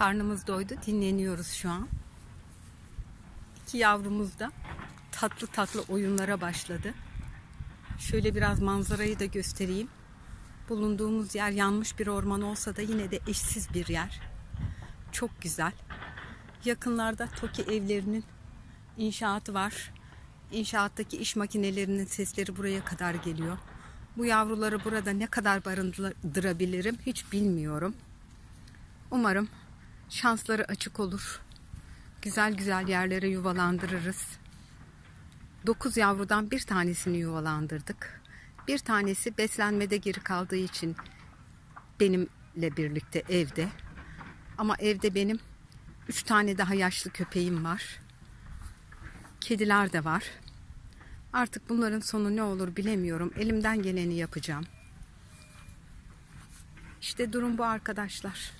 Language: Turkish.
Karnımız doydu. Dinleniyoruz şu an. İki yavrumuz da tatlı tatlı oyunlara başladı. Şöyle biraz manzarayı da göstereyim. Bulunduğumuz yer yanmış bir orman olsa da yine de eşsiz bir yer. Çok güzel. Yakınlarda TOKİ evlerinin inşaatı var. İnşaattaki iş makinelerinin sesleri buraya kadar geliyor. Bu yavruları burada ne kadar barındırabilirim hiç bilmiyorum. Umarım şansları açık olur. Güzel güzel yerlere yuvalandırırız. 9 yavrudan bir tanesini yuvalandırdık. Bir tanesi beslenmede geri kaldığı için benimle birlikte evde. Ama evde benim 3 tane daha yaşlı köpeğim var. Kediler de var. Artık bunların sonu ne olur bilemiyorum. Elimden geleni yapacağım. İşte durum bu arkadaşlar.